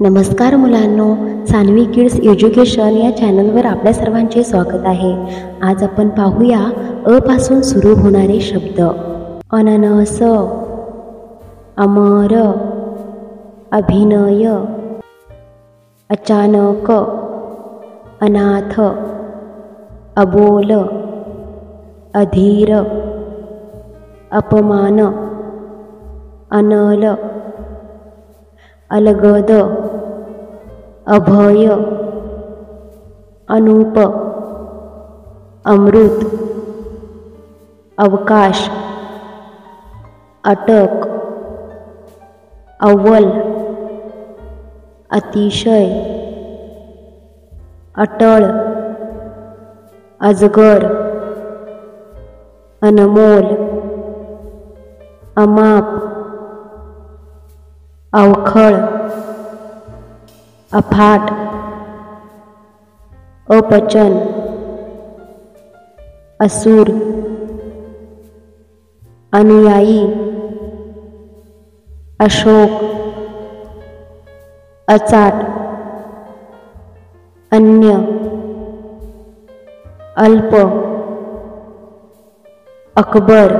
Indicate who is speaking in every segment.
Speaker 1: नमस्कार मुलांनो Saanvi kids education या चॅनलवर आपल्या सर्वांचे स्वागत आहे. आज आपण पाहूया अ पासून सुरू होणारे शब्द. अननस अमर अभिनय अचानक अनाथ अबोल अधीर अपमान अनल अलगद अभय अनूप अमृत अवकाश अटक अव्वल अतिशय अटळ अजगर अनमोल अमाप अवखळ. अफाट अपचन असूर अनुयायी अशोक अचाट अन्य अल्प अकबर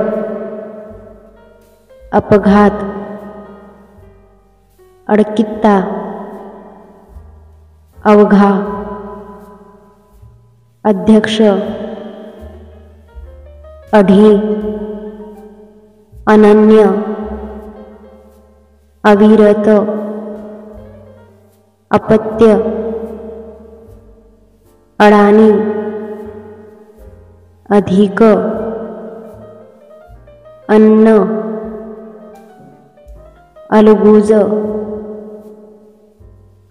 Speaker 1: अपघात अडकित्ता अवघा. अध्यक्ष. अढी. अनन्य. अविरत. अपत्य. अडाणी. अधिक. अन्न. अलगुज.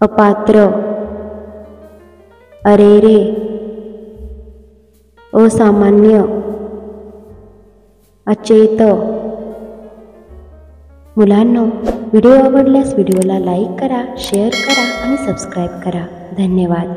Speaker 1: अपात्र. अरेरे असामान्य. अचेत. मुलांनो व्हिडिओ आवडल्यास व्हिडिओला लाईक करा शेअर करा आणि सबस्क्राईब करा. धन्यवाद.